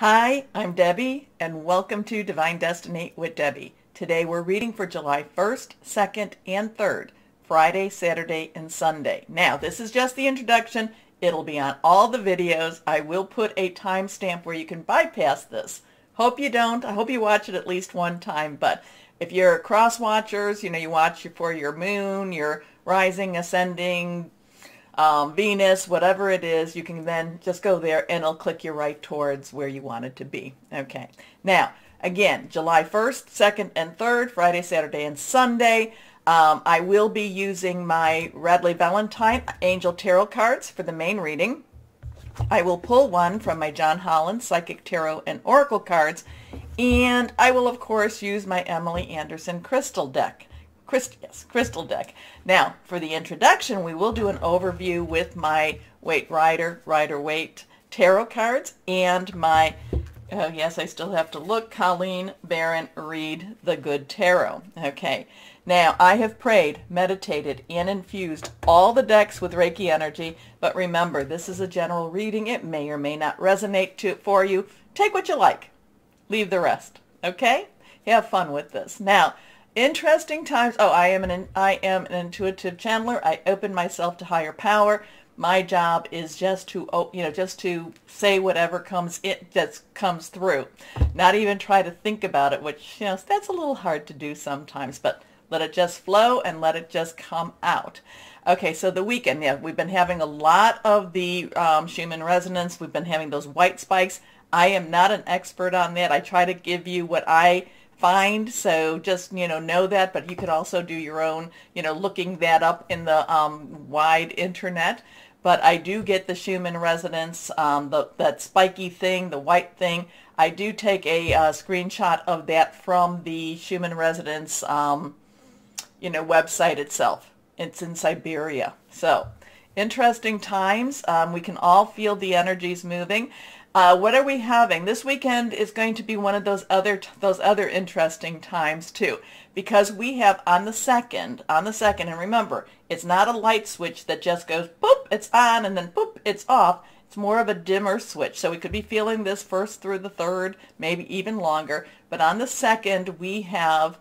Hi, I'm Debbie, and welcome to Divine Destiny with Debbie. Today we're reading for July 1st, 2nd, and 3rd, Friday, Saturday, and Sunday. Now, this is just the introduction. It'll be on all the videos. I will put a timestamp where you can bypass this. Hope you don't. I hope you watch it at least one time, but if you're cross watchers, you know, you watch for your moon, your rising, ascending, um, Venus, whatever it is, you can then just go there and it'll click you right towards where you want it to be. Okay. Now, again, July 1st, 2nd, and 3rd, Friday, Saturday, and Sunday. Um, I will be using my Radleigh Valentine Angel Tarot cards for the main reading. I will pull one from my John Holland Psychic Tarot and Oracle cards, and I will, of course, use my Emily Anderson Crystal deck. Crystal, yes, crystal deck. Now, for the introduction, we will do an overview with my Waite Rider, Rider Waite tarot cards and my, oh yes, I still have to look, Colleen Baron Reid the Good Tarot. Okay. Now, I have prayed, meditated, and infused all the decks with Reiki energy, but remember, this is a general reading. It may or may not resonate to, for you. Take what you like. Leave the rest. Okay? Have fun with this. Now, interesting times. Oh, I am an I am an intuitive channeler. I open myself to higher power. My job is just to oh, you know just to say whatever comes it just comes through. Not even try to think about it, which you know that's a little hard to do sometimes. But let it just flow and let it just come out. Okay, so the weekend, yeah, we've been having a lot of the um, Schumann resonance. We've been having those white spikes. I am not an expert on that. I try to give you what I find. So just, you know, know that, but you could also do your own, you know, looking that up in the um, wide internet. But I do get the Schumann resonance, um, the, that spiky thing, the white thing. I do take a uh, screenshot of that from the Schumann resonance, um, you know, website itself. It's in Siberia. So interesting times. Um, we can all feel the energies moving. Uh, what are we having? This weekend is going to be one of those other those other interesting times too, because we have on the second, on the second, and remember, it's not a light switch that just goes boop, it's on, and then boop, it's off. It's more of a dimmer switch. So we could be feeling this first through the third, maybe even longer. But on the second, we have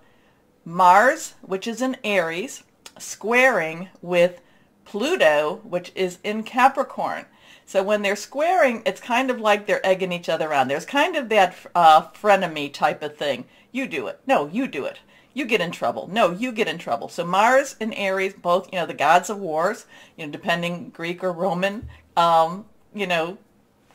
Mars, which is in Aries, squaring with Pluto, which is in Capricorn. So when they're squaring, it's kind of like they're egging each other on. There's kind of that uh, frenemy type of thing. You do it. No, you do it. You get in trouble. No, you get in trouble. So Mars and Ares, both, you know, the gods of wars, you know, depending Greek or Roman, um, you know,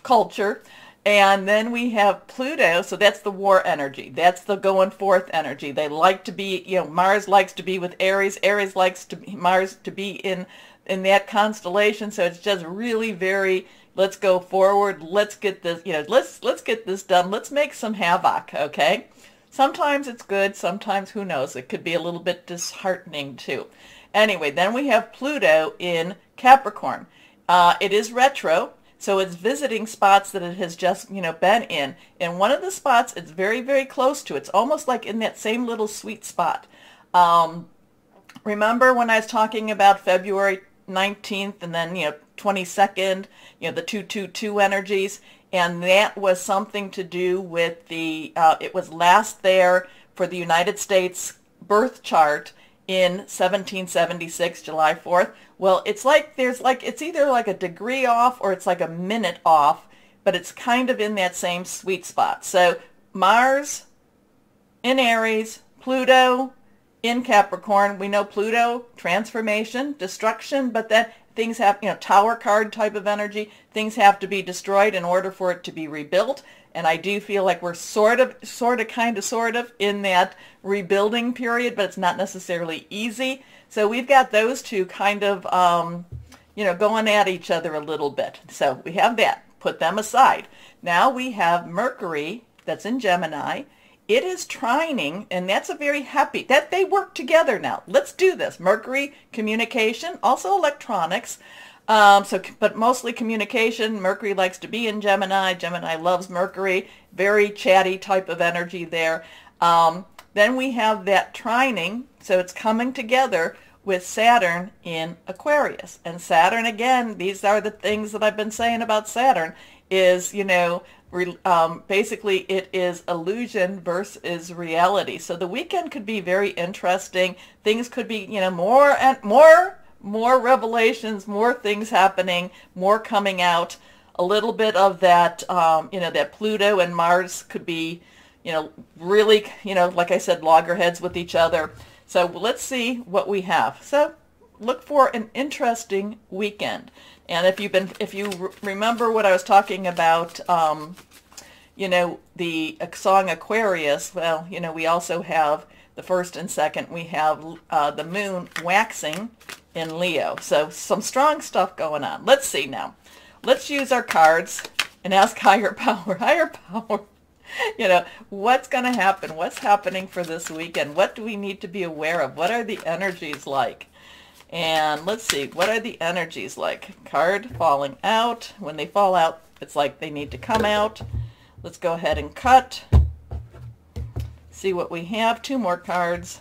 culture. And then we have Pluto, so that's the war energy. That's the going forth energy. They like to be, you know, Mars likes to be with Aries. Aries likes to be, Mars to be in in that constellation. So it's just really very let's go forward. Let's get this, you know, let's let's get this done. Let's make some havoc, okay? Sometimes it's good, sometimes who knows, it could be a little bit disheartening too. Anyway, then we have Pluto in Capricorn. Uh, it is retro, so it's visiting spots that it has just, you know, been in. And one of the spots it's very, very close to. It's almost like in that same little sweet spot. Um, remember when I was talking about February 19th and then, you know, 22nd, you know, the 222 energies. And that was something to do with the, uh, it was last there for the United States birth chart in 1776, July 4th. Well, it's like there's like, it's either like a degree off or it's like a minute off, but it's kind of in that same sweet spot. So Mars in Aries, Pluto in Capricorn, we know Pluto, transformation, destruction, but then things have, you know, tower card type of energy, things have to be destroyed in order for it to be rebuilt. And I do feel like we're sort of, sort of, kind of, sort of in that rebuilding period, but it's not necessarily easy. So we've got those two kind of, um, you know, going at each other a little bit. So we have that. Put them aside. Now we have Mercury that's in Gemini it is trining, and that's a very happy, that they work together now. Let's do this. Mercury, communication, also electronics. Um, so, but mostly communication. Mercury likes to be in Gemini. Gemini loves Mercury. Very chatty type of energy there. Um, then we have that trining, so it's coming together with Saturn in Aquarius. And Saturn, again, these are the things that I've been saying about Saturn, is, you know, um, basically it is illusion versus reality. So the weekend could be very interesting. Things could be, you know, more and more, more revelations, more things happening, more coming out. A little bit of that, um, you know, that Pluto and Mars could be, you know, really, you know, like I said, loggerheads with each other. So let's see what we have. So look for an interesting weekend. And if you've been, if you remember what I was talking about, um, you know, the song Aquarius, well, you know, we also have the first and second, we have uh, the moon waxing in Leo. So some strong stuff going on. Let's see now. Let's use our cards and ask higher power. Higher power, you know, what's going to happen? What's happening for this weekend? What do we need to be aware of? What are the energies like? And let's see, what are the energies like? Card falling out. When they fall out, it's like they need to come out. Let's go ahead and cut. See what we have. Two more cards.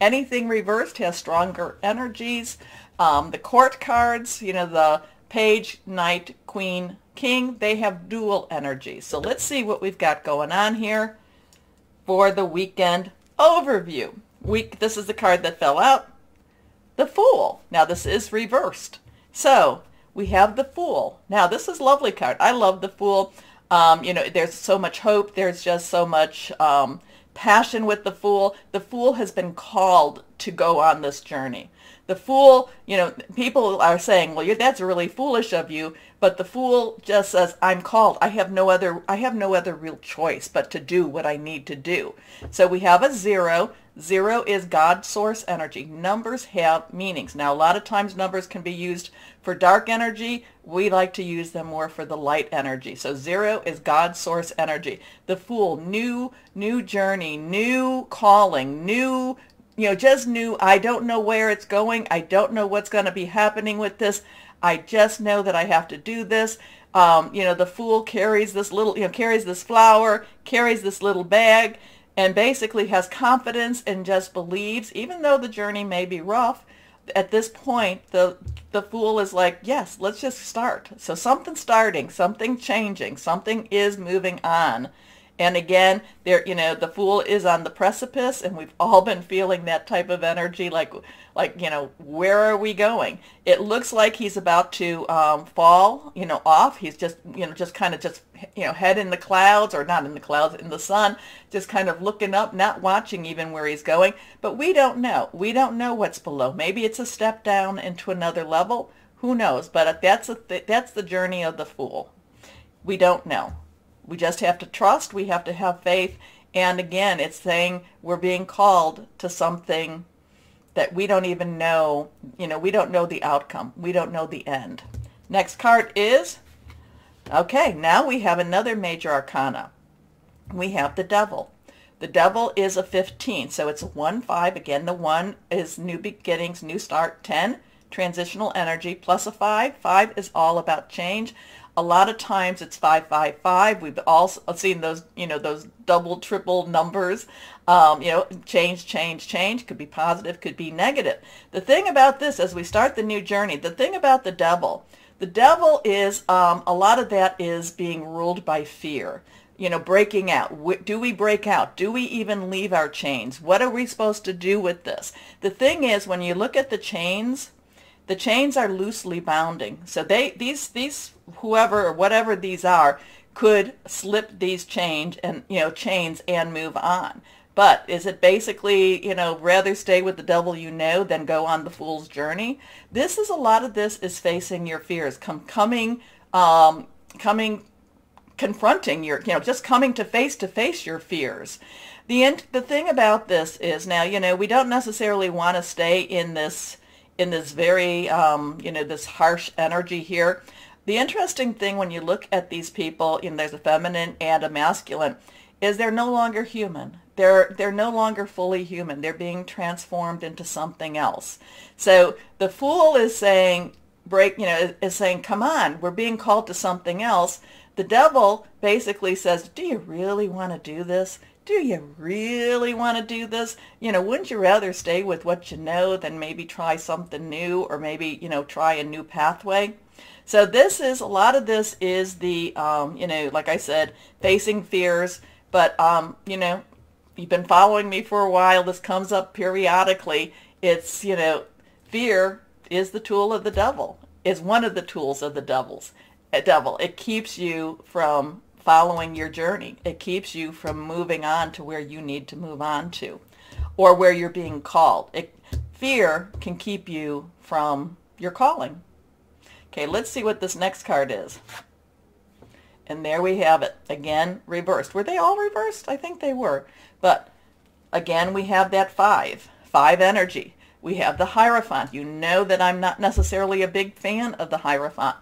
Anything reversed has stronger energies. Um, the court cards, you know, the page, knight, queen, king, they have dual energy. So let's see what we've got going on here for the weekend overview. Week, this is the card that fell out the Fool. Now this is reversed. So we have the Fool. Now this is lovely card. I love the Fool. Um, you know, there's so much hope. There's just so much um, passion with the Fool. The Fool has been called to go on this journey. The Fool, you know, people are saying, well, that's really foolish of you. But the Fool just says, I'm called. I have no other, I have no other real choice but to do what I need to do. So we have a zero. Zero is God source energy. Numbers have meanings. Now, a lot of times numbers can be used for dark energy. We like to use them more for the light energy. So zero is God source energy. The Fool, new, new journey, new calling, new, you know, just new. I don't know where it's going. I don't know what's going to be happening with this. I just know that I have to do this. Um, you know, the Fool carries this little, you know, carries this flower, carries this little bag and basically has confidence and just believes, even though the journey may be rough, at this point, the the fool is like, yes, let's just start. So something's starting, something changing, something is moving on. And again, there, you know, the fool is on the precipice, and we've all been feeling that type of energy, like, like, you know, where are we going? It looks like he's about to um, fall, you know, off. He's just, you know, just kind of just, you know, head in the clouds, or not in the clouds, in the sun, just kind of looking up, not watching even where he's going. But we don't know. We don't know what's below. Maybe it's a step down into another level. Who knows? But that's a th- that's the journey of the fool. We don't know. We just have to trust. We have to have faith. And again, it's saying we're being called to something that we don't even know. You know, we don't know the outcome. We don't know the end. Next card is, okay, now we have another major arcana. We have the devil. The devil is a 15, so it's a 1-5. Again, the 1 is new beginnings, new start. 10, transitional energy, plus a 5. 5 is all about change. A lot of times it's 555. We've all seen those, you know, those double, triple numbers. Um, you know, change, change, change. Could be positive, could be negative. The thing about this, as we start the new journey, the thing about the devil, the devil is, um, a lot of that is being ruled by fear you know, breaking out. Do we break out? Do we even leave our chains? What are we supposed to do with this? The thing is, when you look at the chains, the chains are loosely bounding. So they these these whoever or whatever these are could slip these chains and you know chains and move on. But is it basically, you know, rather stay with the devil you know than go on the fool's journey? This is a lot of this is facing your fears, come coming, um, coming, confronting your, you know, just coming to face to face your fears. The end, the thing about this is now, you know, we don't necessarily want to stay in this in this very, um, you know, this harsh energy here. The interesting thing when you look at these people, you know, there's a feminine and a masculine, is they're no longer human. They're they're no longer fully human. They're being transformed into something else. So the fool is saying, break, you know, is saying, come on, we're being called to something else. The devil basically says, do you really want to do this? Do you really want to do this? You know, wouldn't you rather stay with what you know than maybe try something new or maybe, you know, try a new pathway? So this is, a lot of this is the, um, you know, like I said, facing fears. But, um, you know, you've been following me for a while. This comes up periodically. It's, you know, fear is the tool of the devil, is one of the tools of the devil's devil. It keeps you from following your journey. It keeps you from moving on to where you need to move on to or where you're being called. It, fear can keep you from your calling. Okay, let's see what this next card is. And there we have it. Again, reversed. Were they all reversed? I think they were. But again, we have that five. Five energy. We have the Hierophant. You know that I'm not necessarily a big fan of the Hierophant.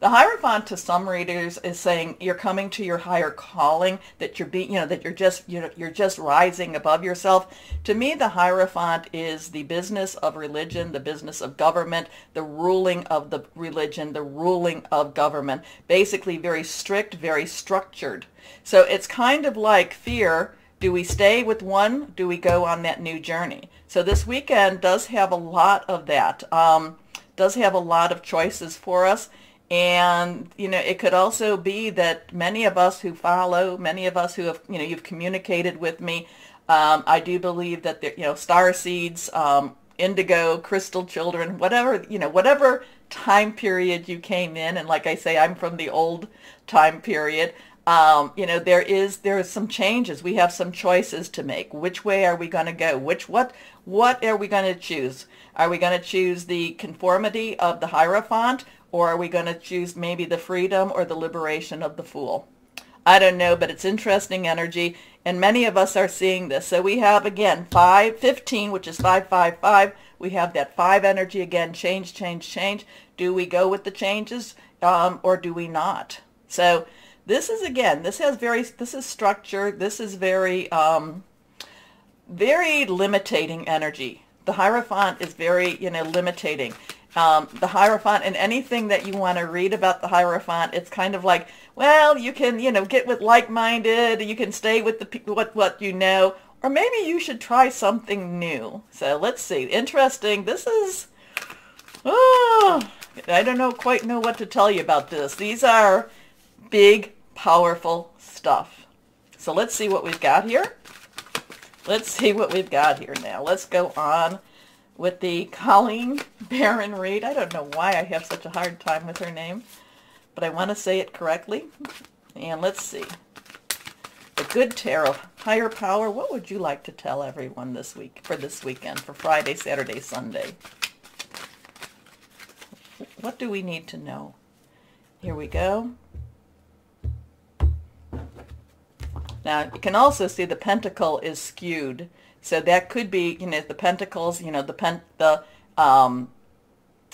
The Hierophant to some readers is saying you're coming to your higher calling, that you're being, you know, that you're just, you're, you're just rising above yourself. To me, the Hierophant is the business of religion, the business of government, the ruling of the religion, the ruling of government. Basically very strict, very structured. So it's kind of like fear. Do we stay with one? Do we go on that new journey? So this weekend does have a lot of that. Um, does have a lot of choices for us. And, you know, it could also be that many of us who follow, many of us who have, you know, you've communicated with me, um, I do believe that, the you know, star seeds, um, indigo, crystal children, whatever, you know, whatever time period you came in. And like I say, I'm from the old time period. Um, you know, there is there is some changes. We have some choices to make. Which way are we going to go? Which what what are we going to choose? Are we going to choose the conformity of the Hierophant, or are we going to choose maybe the freedom or the liberation of the Fool? I don't know, but it's interesting energy, and many of us are seeing this. So we have, again, 515, which is 555. We have that 5 energy again, change, change, change. Do we go with the changes, um, or do we not? So this is, again, this has very, this is structure. This is very, um, very limiting energy. The Hierophant is very, you know, limiting um, the Hierophant and anything that you want to read about the Hierophant, it's kind of like, well, you can, you know, get with like-minded, you can stay with the people, what, what you know, or maybe you should try something new. So let's see. Interesting. This is, oh, I don't know, quite know what to tell you about this. These are big, powerful stuff. So let's see what we've got here. Let's see what we've got here now. Let's go on with the Colleen Baron Reid. I don't know why I have such a hard time with her name, but I want to say it correctly. And let's see. The Good Tarot, Higher Power. What would you like to tell everyone this week, for this weekend, for Friday, Saturday, Sunday? What do we need to know? Here we go. Now, you can also see the pentacle is skewed. So that could be, you know, the pentacles, you know, the pen, the, um,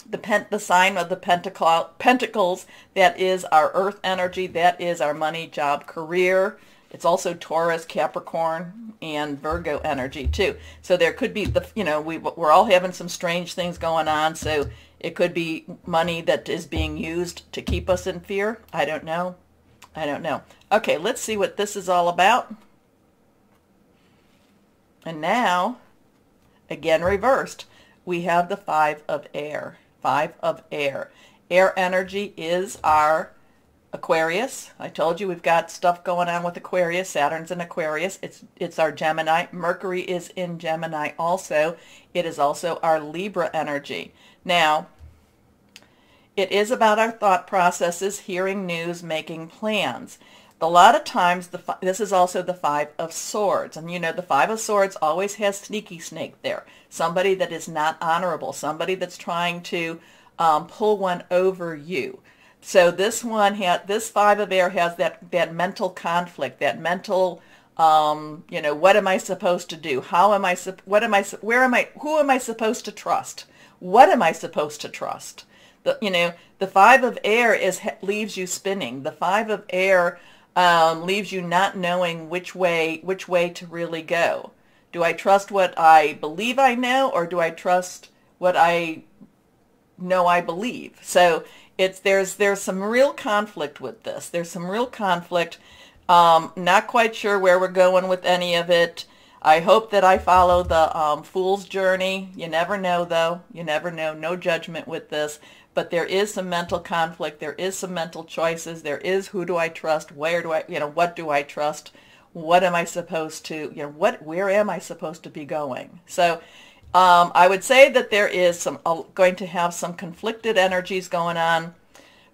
the pen, the sign of the pentacle, pentacles, that is our earth energy, that is our money, job, career. It's also Taurus, Capricorn, and Virgo energy too. So there could be the, you know, we, we're all having some strange things going on. So it could be money that is being used to keep us in fear. I don't know. I don't know. Okay, let's see what this is all about. And now, again reversed, we have the five of air. Five of air. Air energy is our Aquarius. I told you we've got stuff going on with Aquarius. Saturn's in Aquarius. It's it's our Gemini. Mercury is in Gemini also. It is also our Libra energy. Now, it is about our thought processes, hearing news, making plans a lot of times, the this is also the Five of Swords. And you know, the Five of Swords always has sneaky snake there. Somebody that is not honorable. Somebody that's trying to um, pull one over you. So this one had, this Five of Air has that, that mental conflict, that mental, um, you know, what am I supposed to do? How am I, what am I, where am I, who am I supposed to trust? What am I supposed to trust? The, you know, the Five of Air is, leaves you spinning. The Five of Air um, leaves you not knowing which way which way to really go. Do I trust what I believe I know, or do I trust what I know I believe? So it's there's there's some real conflict with this. There's some real conflict. Um, not quite sure where we're going with any of it. I hope that I follow the um, fool's journey. You never know, though. You never know. No judgment with this. But there is some mental conflict. There is some mental choices. There is who do I trust? Where do I, you know, what do I trust? What am I supposed to, you know, what, where am I supposed to be going? So um, I would say that there is some, uh, going to have some conflicted energies going on,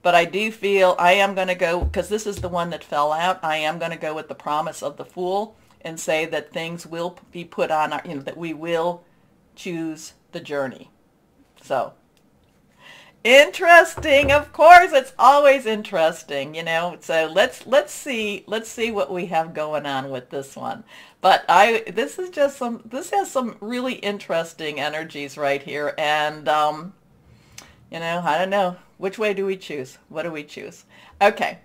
but I do feel I am going to go, because this is the one that fell out, I am going to go with the promise of the Fool and say that things will be put on, our, you know, that we will choose the journey. So interesting of course it's always interesting you know so let's let's see let's see what we have going on with this one. But i this is just some this has some really interesting energies right here and um you know i don't know which way do we choose? What do we choose? Okay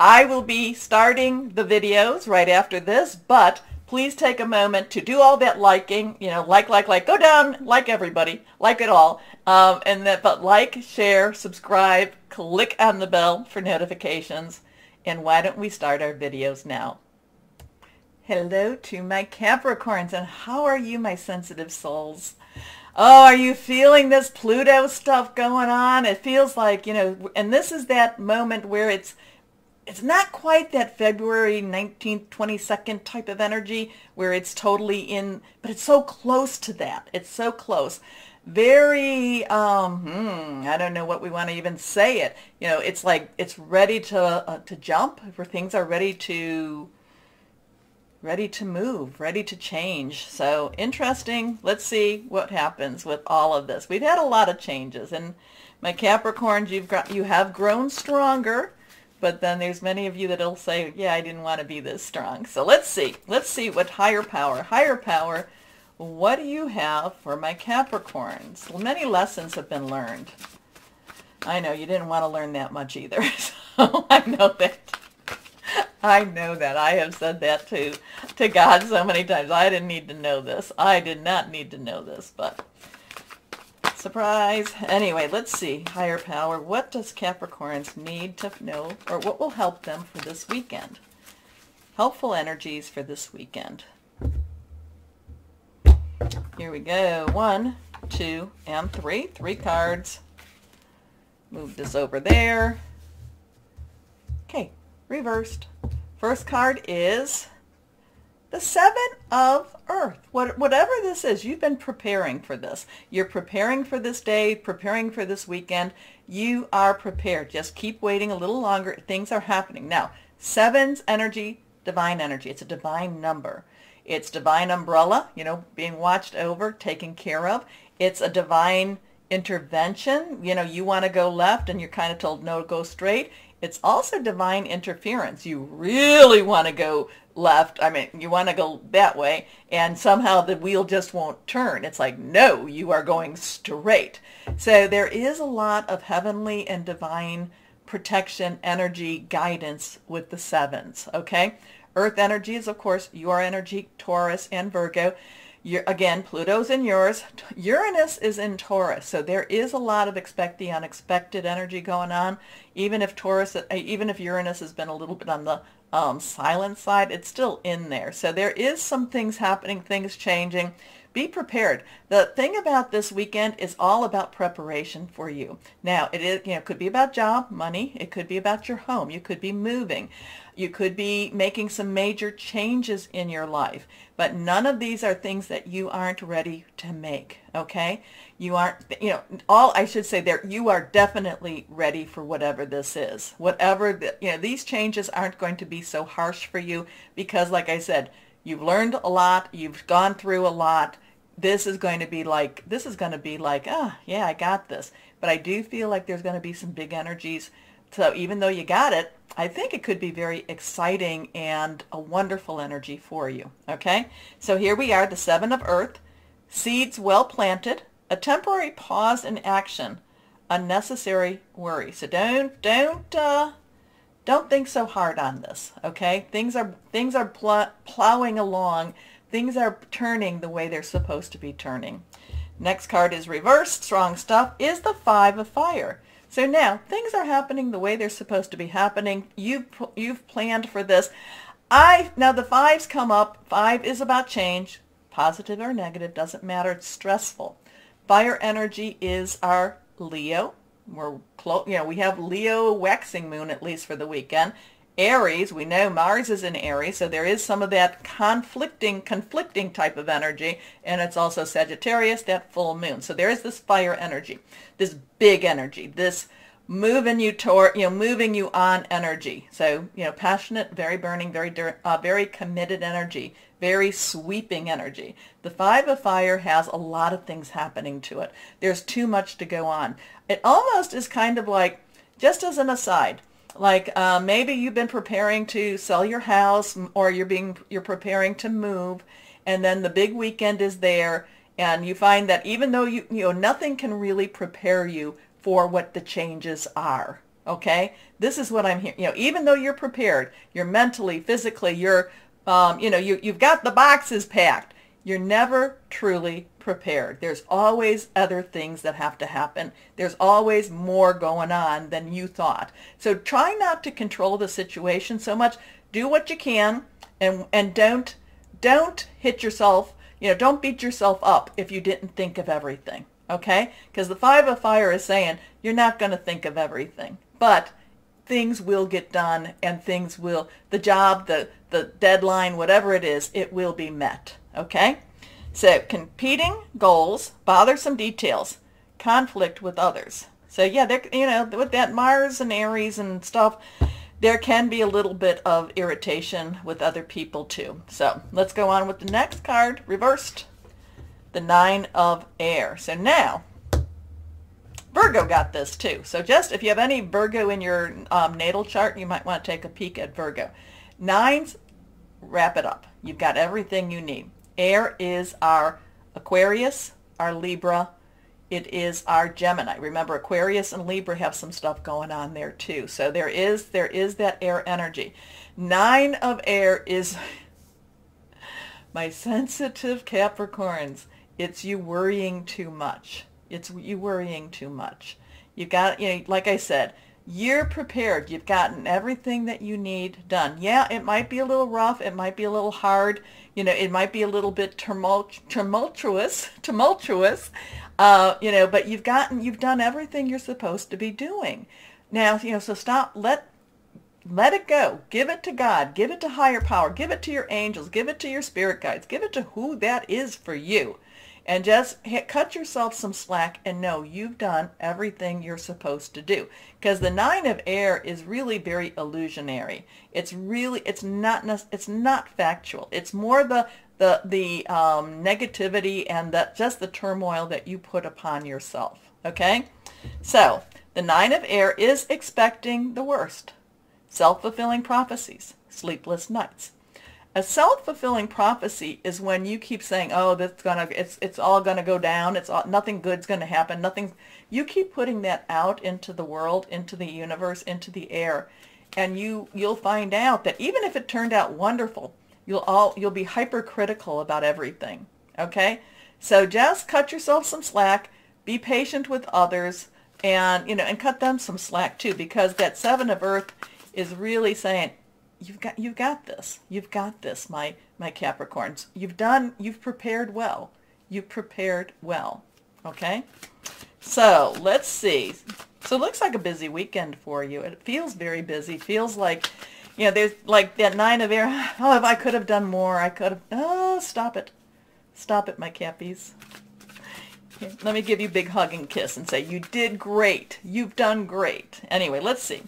i will be starting the videos right after this but please take a moment to do all that liking, you know, like, like, like, go down, like everybody, like it all. Um, and that, but like, share, subscribe, click on the bell for notifications. And why don't we start our videos now? Hello to my Capricorns, and how are you, my sensitive souls? Oh, are you feeling this Pluto stuff going on? It feels like, you know, and this is that moment where it's it's not quite that February 19th, 22nd type of energy where it's totally in, but it's so close to that. It's so close. Very, um, hmm, I don't know what we want to even say it. You know, it's like it's ready to uh, to jump, where things are ready to ready to move, ready to change. So interesting. Let's see what happens with all of this. We've had a lot of changes, and my Capricorns, you've got you have grown stronger but then there's many of you that'll say, yeah, I didn't want to be this strong. So let's see. Let's see what higher power, higher power, what do you have for my Capricorns? Many lessons have been learned. I know you didn't want to learn that much either. So I know that. I know that. I have said that to, to God so many times. I didn't need to know this. I did not need to know this, but Surprise. Anyway, let's see. Higher power. What does Capricorns need to know, or what will help them for this weekend? Helpful energies for this weekend. Here we go. One, two, and three. Three cards. Move this over there. Okay, reversed. First card is the seven of earth. What, whatever this is, you've been preparing for this. You're preparing for this day, preparing for this weekend. You are prepared. Just keep waiting a little longer. Things are happening. Now, seven's energy, divine energy. It's a divine number. It's divine umbrella, you know, being watched over, taken care of. It's a divine intervention. You know, you want to go left and you're kind of told, no, go straight. It's also divine interference. You really want to go left. I mean, you want to go that way, and somehow the wheel just won't turn. It's like, no, you are going straight. So there is a lot of heavenly and divine protection, energy, guidance with the sevens, okay? Earth energy is, of course, your energy, Taurus and Virgo. You're, again, Pluto's in yours. Uranus is in Taurus, so there is a lot of expect the unexpected energy going on. Even if Taurus, even if Uranus has been a little bit on the um, silent side, it's still in there. So there is some things happening, things changing. Be prepared. The thing about this weekend is all about preparation for you. Now, it is, you know, it could be about job, money. It could be about your home. You could be moving. You could be making some major changes in your life. But none of these are things that you aren't ready to make, okay? You aren't, you know, all I should say there, you are definitely ready for whatever this is. Whatever, the, you know, these changes aren't going to be so harsh for you because, like I said, You've learned a lot. You've gone through a lot. This is going to be like, this is going to be like, ah, oh, yeah, I got this. But I do feel like there's going to be some big energies. So even though you got it, I think it could be very exciting and a wonderful energy for you. Okay? So here we are, the Seven of Earth. Seeds well planted. A temporary pause in action. Unnecessary worry. So don't, don't, uh, don't think so hard on this, okay? Things are things are pl- plowing along. Things are turning the way they're supposed to be turning. Next card is reversed. Strong stuff is the five of fire. So now things are happening the way they're supposed to be happening. You've you've planned for this. I now the fives come up. Five is about change, positive or negative, doesn't matter. It's stressful. Fire energy is our Leo, We're close, you know, we have Leo waxing moon at least for the weekend. Aries, we know Mars is in Aries, so there is some of that conflicting, conflicting type of energy, and it's also Sagittarius, that full moon. So there is this fire energy, this big energy, this moving you toward, you know, moving you on energy. So, you know, passionate, very burning, very, uh, very committed energy, very sweeping energy. The five of fire has a lot of things happening to it. There's too much to go on. It almost is kind of like, just as an aside, like uh, maybe you've been preparing to sell your house or you're being you're preparing to move and then the big weekend is there and you find that even though you you know nothing can really prepare you for what the changes are. Okay, this is what I'm here. You know, even though you're prepared, you're mentally, physically, you're, um, you know, you you've got the boxes packed. You're never truly prepared. There's always other things that have to happen. There's always more going on than you thought. So try not to control the situation so much. Do what you can, and and don't don't hit yourself. You know, don't beat yourself up if you didn't think of everything okay? Because the five of fire is saying you're not going to think of everything, but things will get done and things will, the job, the, the deadline, whatever it is, it will be met, okay? So competing goals, bothersome details, conflict with others. So yeah, there, you know, with that Mars and Aries and stuff, there can be a little bit of irritation with other people too. So let's go on with the next card, reversed the nine of air. So now, Virgo got this too. So just if you have any Virgo in your um, natal chart, you might want to take a peek at Virgo. Nines, wrap it up. You've got everything you need. Air is our Aquarius, our Libra. It is our Gemini. Remember, Aquarius and Libra have some stuff going on there too. So there is there is that air energy. Nine of air is my sensitive Capricorns. It's you worrying too much. It's you worrying too much. You got, you know, like I said, you're prepared. You've gotten everything that you need done. Yeah, it might be a little rough. It might be a little hard. You know, it might be a little bit tumult, tumultuous, tumultuous. Uh, you know, but you've gotten, you've done everything you're supposed to be doing. Now, you know, so stop. Let let it go. Give it to God. Give it to higher power. Give it to your angels. Give it to your spirit guides. Give it to who that is for you and just hit, cut yourself some slack and know you've done everything you're supposed to do. Because the nine of air is really very illusionary. It's really it's not it's not factual. It's more the the the um, negativity and that just the turmoil that you put upon yourself okay? So the nine of air is expecting the worst. Self-fulfilling prophecies sleepless nights a self-fulfilling prophecy is when you keep saying, "Oh, that's gonna, it's it's all gonna go down. It's all, nothing good's gonna happen. Nothing." You keep putting that out into the world, into the universe, into the air, and you you'll find out that even if it turned out wonderful, you'll all you'll be hypercritical about everything. Okay, so just cut yourself some slack. Be patient with others, and you know, and cut them some slack too, because that seven of Earth is really saying you've got you've got this. You've got this, my my Capricorns. You've done you've prepared well. You prepared well. Okay? So, let's see. So it looks like a busy weekend for you. It feels very busy. Feels like you know, there's like that nine of air. Oh, if I could have done more, I could have. Oh, stop it. Stop it, my Cappies. Let me give you a big hug and kiss and say, you did great. You've done great. Anyway, let's see.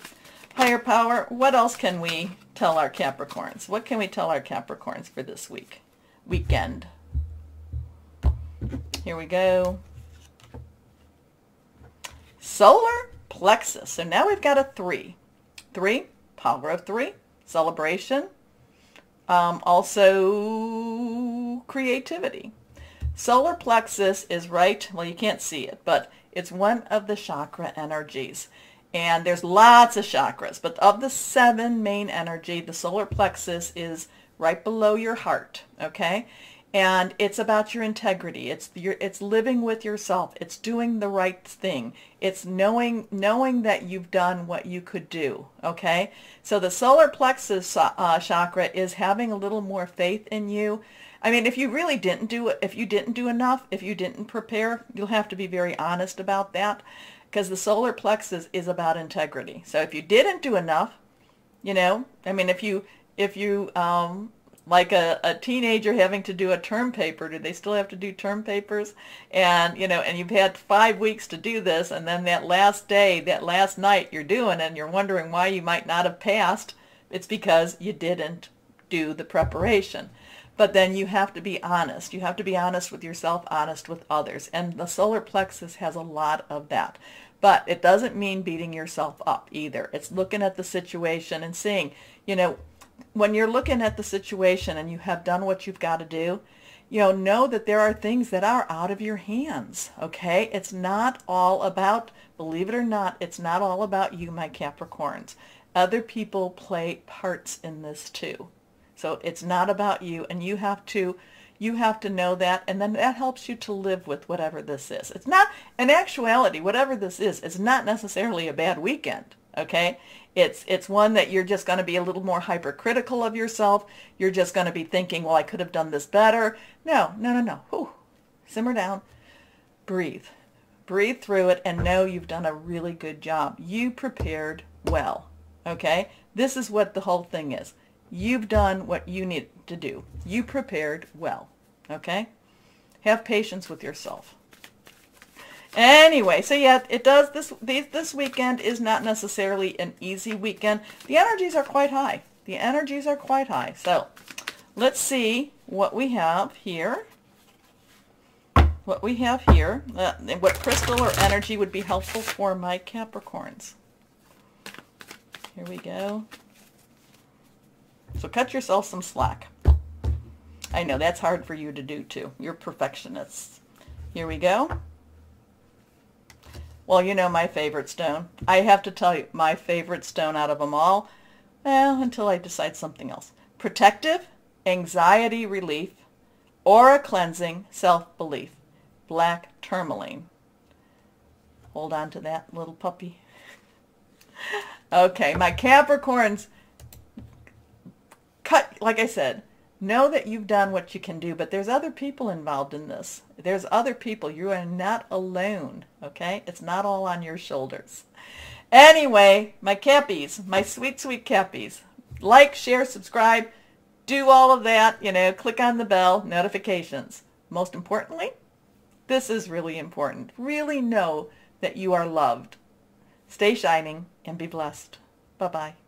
Higher power, what else can we tell our Capricorns? What can we tell our Capricorns for this week? Weekend. Here we go. Solar plexus. So now we've got a three. Three, power of three, celebration. Um, also creativity. Solar plexus is right, well you can't see it, but it's one of the chakra energies. And there's lots of chakras, but of the seven main energy, the solar plexus is right below your heart, okay? And it's about your integrity. It's your, it's living with yourself. It's doing the right thing. It's knowing knowing that you've done what you could do, okay? So the solar plexus uh, chakra is having a little more faith in you. I mean, if you really didn't do if you didn't do enough, if you didn't prepare, you'll have to be very honest about that because the solar plexus is about integrity. So if you didn't do enough, you know, I mean, if you if you um, like a, a teenager having to do a term paper, do they still have to do term papers? And you know, and you've had five weeks to do this, and then that last day, that last night, you're doing, and you're wondering why you might not have passed. It's because you didn't do the preparation. But then you have to be honest. You have to be honest with yourself, honest with others. And the solar plexus has a lot of that. But it doesn't mean beating yourself up either. It's looking at the situation and seeing, you know, when you're looking at the situation and you have done what you've got to do, you know, know that there are things that are out of your hands, okay? It's not all about, believe it or not, it's not all about you, my Capricorns. Other people play parts in this too. So it's not about you and you have to you have to know that and then that helps you to live with whatever this is. It's not in actuality whatever this is, it's not necessarily a bad weekend, okay? It's it's one that you're just going to be a little more hypercritical of yourself. You're just going to be thinking, "Well, I could have done this better." No, no, no, no. Whew. Simmer down. Breathe. Breathe through it and know you've done a really good job. You prepared well. Okay? This is what the whole thing is. You've done what you need to do. You prepared well. Okay? Have patience with yourself. Anyway, so yeah, it does this this weekend is not necessarily an easy weekend. The energies are quite high. The energies are quite high. So, let's see what we have here. What we have here, uh, what crystal or energy would be helpful for my Capricorns. Here we go. So cut yourself some slack. I know that's hard for you to do too. You're perfectionists. Here we go. Well, you know my favorite stone. I have to tell you, my favorite stone out of them all, well, until I decide something else. Protective, anxiety relief, aura cleansing, self-belief. Black tourmaline. Hold on to that little puppy. okay, my Capricorns, cut, like I said, know that you've done what you can do, but there's other people involved in this. There's other people. You are not alone, okay? It's not all on your shoulders. Anyway, my cappies, my sweet, sweet cappies, like, share, subscribe, do all of that, you know, click on the bell, notifications. Most importantly, this is really important. Really know that you are loved. Stay shining and be blessed. Bye-bye.